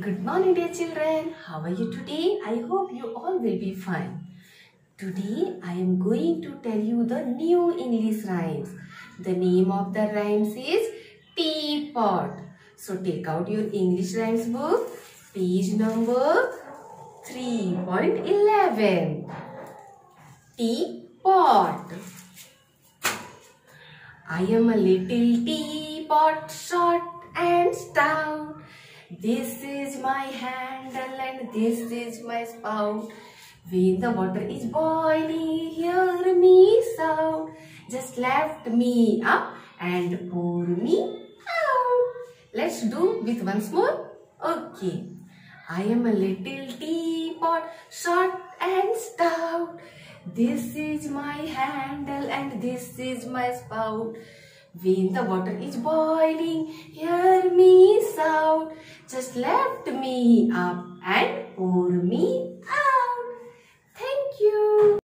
Good morning, dear children. How are you today? I hope you all will be fine. Today, I am going to tell you the new English rhymes. The name of the rhymes is teapot. So, take out your English rhymes book, page number 3.11. Teapot. I am a little teapot, short and stout. This is my handle and this is my spout. When the water is boiling, hear me sound. Just lift me up and pour me out. Let's do with once more. Okay. I am a little teapot, short and stout. This is my handle and this is my spout. When the water is boiling, hear me. Lift me up and pour me